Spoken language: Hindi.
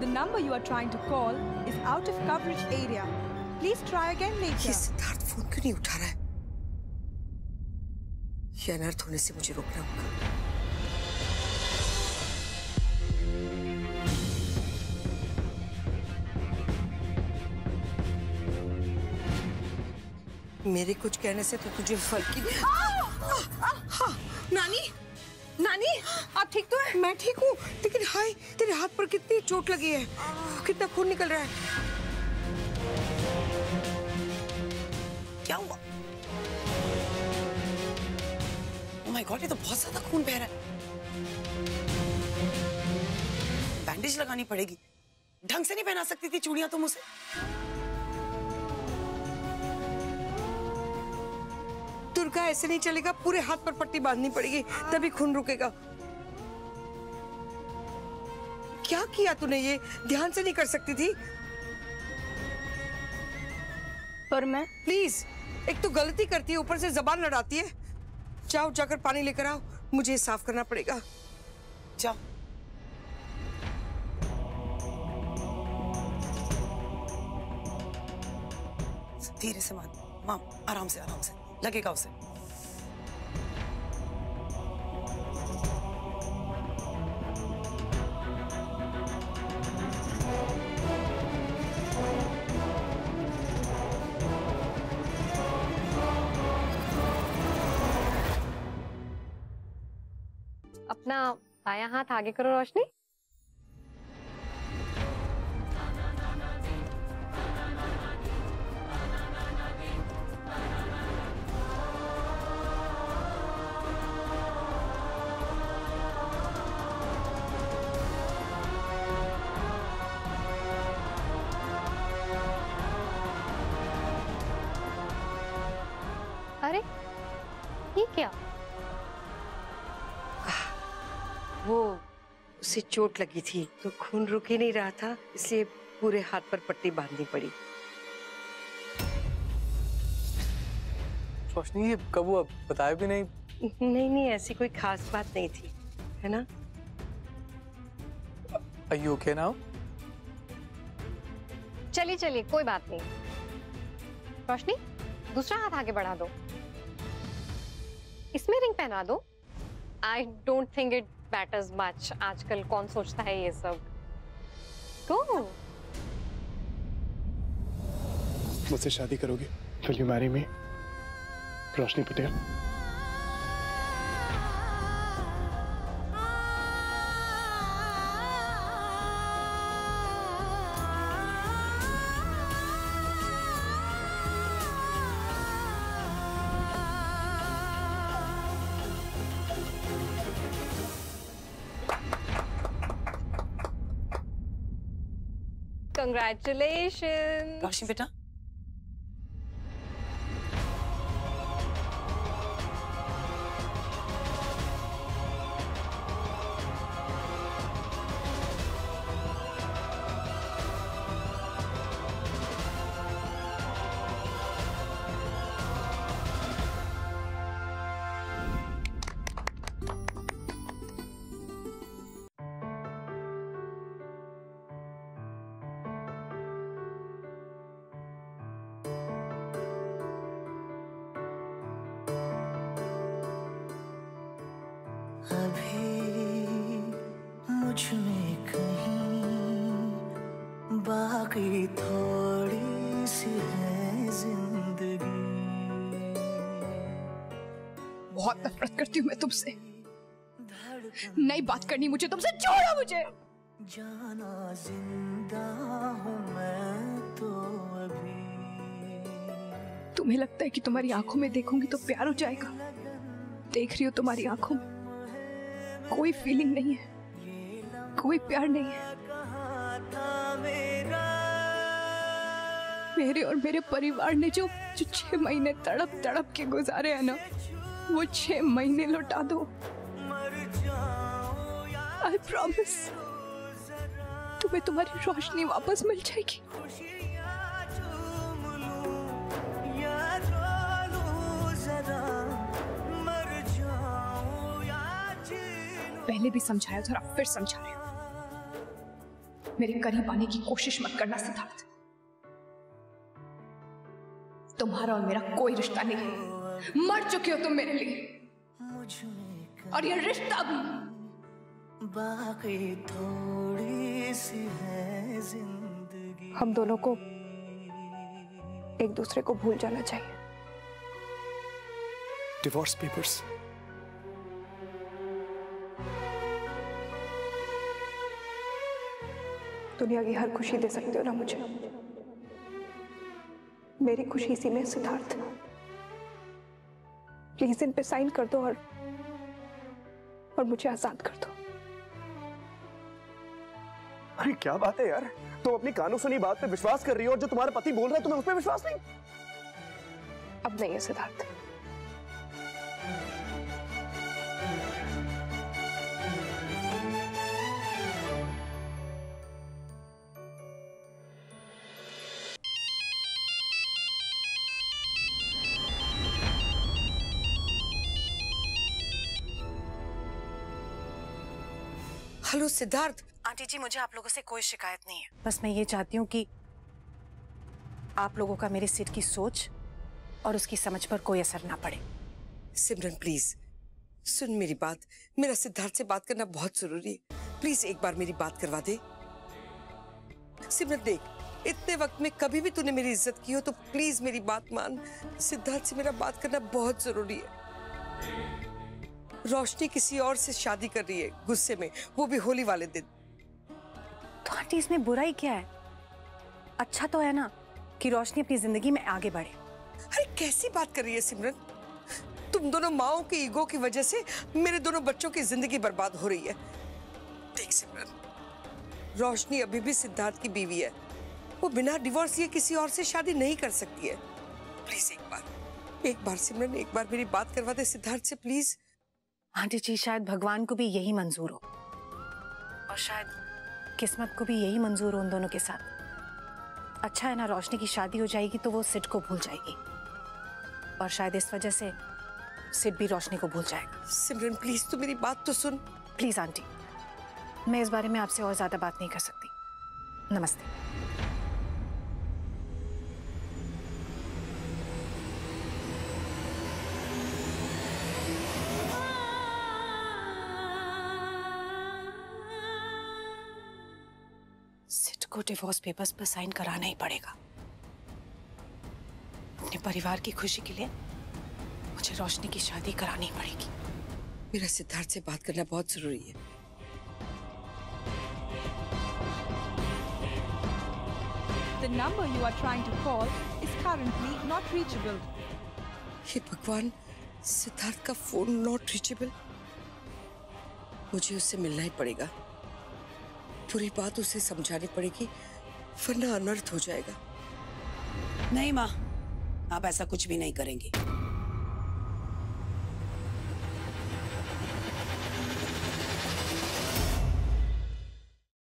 The number you are trying to call is out of coverage area. Please try again ये later. सिद्धार्थ फ़ोन क्यों नहीं उठा रहा है ये अनर्थ होने से मुझे रोकना होगा मेरे कुछ कहने से तो तुझे फ़र्क ही आप ठीक तो है? मैं ठीक हूँ लेकिन हाय तेरे हाथ पर कितनी चोट लगी है। कितना खून निकल रहा है। क्या हुआ? ओह माय गॉड ये तो बहुत ज़्यादा खून बह रहा है। बैंडेज लगानी पड़ेगी। ढंग से नहीं पहना सकती थी चूड़ियाँ तुम उसे। दुर्गा ऐसे नहीं चलेगा पूरे हाथ पर पट्टी बांधनी पड़ेगी तभी खून रुकेगा। क्या किया तूने ये? ध्यान से नहीं कर सकती थी? पर मैं प्लीज़ एक तो गलती करती है ऊपर से जबान लड़ाती है। जाओ जाकर पानी लेकर आओ। मुझे साफ़ करना पड़ेगा। जाओ। धीरे से मान माम आराम से आराम से। लगेगा उसे। अपना बायां हाथ आगे करो रोशनी। अरे ये क्या? वो उसे चोट लगी थी तो खून रुक ही नहीं रहा था इसलिए पूरे हाथ पर पट्टी बांधनी पड़ी। रोशनी ये कब हुआ? बताया भी नहीं? नहीं नहीं ऐसी कोई खास बात नहीं थी है ना? Are you okay now? चलिए चलिए कोई बात नहीं। रोशनी दूसरा हाथ आगे बढ़ा दो। इसमें रिंग पहना दो। I don't think it matters much आजकल कौन सोचता है ये सब? गो मुझसे शादी करोगे? Will you marry me Roshni Patel. Congratulation Roshni बेटा? बाकी थोड़ी सी है ज़िंदगी। बहुत नफरत करती हूँ मैं तुमसे। नहीं बात करनी मुझे तुमसे छोड़ो मुझे। जाना ज़िंदा हूँ मैं तो अभी। तुम्हें लगता है कि तुम्हारी आँखों में देखूँगी तो प्यार हो जाएगा? देख रही हो तुम्हारी आँखों में? कोई फीलिंग नहीं है। कोई प्यार नहीं है। कहाँ था मेरा और मेरे परिवार ने जो जो छह महीने तड़प तड़प के गुजारे हैं ना, वो छह महीने लौटा दो। आई प्रॉमिस तुम्हें तुम्हारी रोशनी वापस मिल जाएगी। पहले भी समझाया था फिर समझा रहे हो। मेरे करीब आने की कोशिश मत करना सिद्धार्थ। तुम्हारा और मेरा कोई रिश्ता नहीं है। मर चुके हो तुम मेरे लिए। और ये रिश्ता भी बाकी थोड़ी सी है ज़िंदगी। हम दोनों को एक दूसरे को भूल जाना चाहिए। डिवोर्स पेपर्स दुनिया की हर खुशी दे सकते हो ना मुझे? मेरी खुशी इसी में सिद्धार्थ। प्लीज़ इन पे साइन कर दो और और मुझे आज़ाद कर दो। अरे क्या बात है यार? तुम अपनी कानों सुनी बात पे विश्वास कर रही हो और जो तुम्हारा पति बोल रहे हैं तुम्हें उस पर विश्वास नहीं? अब नहीं है सिद्धार्थ। हेलो सिद्धार्थ। आंटी जी मुझे आप लोगों से कोई शिकायत नहीं है। बस मैं ये चाहती हूँ कि आप लोगों का मेरे सिर की सोच और उसकी समझ पर कोई असर ना पड़े। सिमरन प्लीज़ सुन मेरी बात। मेरा सिद्धार्थ से बात करना बहुत ज़रूरी है। प्लीज़ एक बार मेरी बात करवा दे। सिमरन देख इतने वक्त में कभी भी तूने मेरी इज़्ज़त की हो तो प्लीज़ मेरी बात मान। सिद्धार्थ से मेरा बात करना बहुत ज़रूरी है। रोशनी किसी और से शादी कर रही है गुस्से में। वो भी होली वाले दिन। तो आंटी इसमें बुराई क्या है? अच्छा तो है ना कि रोशनी अपनी ज़िंदगी में आगे बढ़े। अरे कैसी बात कर रही है सिमरन? तुम दोनों माओ की ईगो की वजह से मेरे दोनों बच्चों की ज़िंदगी बर्बाद हो रही है। देख सिमरन रोशनी अभी भी सिद्धार्थ की बीवी है। वो बिना डिवोर्स लिए किसी और से शादी नहीं कर सकती है। प्लीज़ एक बार एक बार सिमरन एक बार मेरी बात करवा दे सिद्धार्थ से प्लीज़ आंटी जी शायद भगवान को भी यही मंजूर हो। और शायद किस्मत को भी यही मंजूर हो उन दोनों के साथ। अच्छा है ना रोशनी की शादी हो जाएगी तो वो सिट को भूल जाएगी। और शायद इस वजह से सिट भी रोशनी को भूल जाएगा। सिमरन प्लीज़ तू मेरी बात तो सुन। प्लीज़ आंटी मैं इस बारे में आपसे और ज़्यादा बात नहीं कर सकती। नमस्ते। सिड को डिवोर्स पेपर्स पर साइन कराना ही पड़ेगा। अपने परिवार की खुशी के लिए मुझे रोशनी की शादी करानी पड़ेगी। मेरा सिद्धार्थ से बात करना बहुत ज़रूरी है। The number you are trying to call is currently not reachable. हे भगवान सिद्धार्थ का फ़ोन नॉट रीचेबल मुझे उससे मिलना ही पड़ेगा। पूरी बात उसे समझानी पड़ेगी, वरना अनर्थ हो जाएगा। नहीं माँ, आप ऐसा कुछ भी नहीं करेंगी।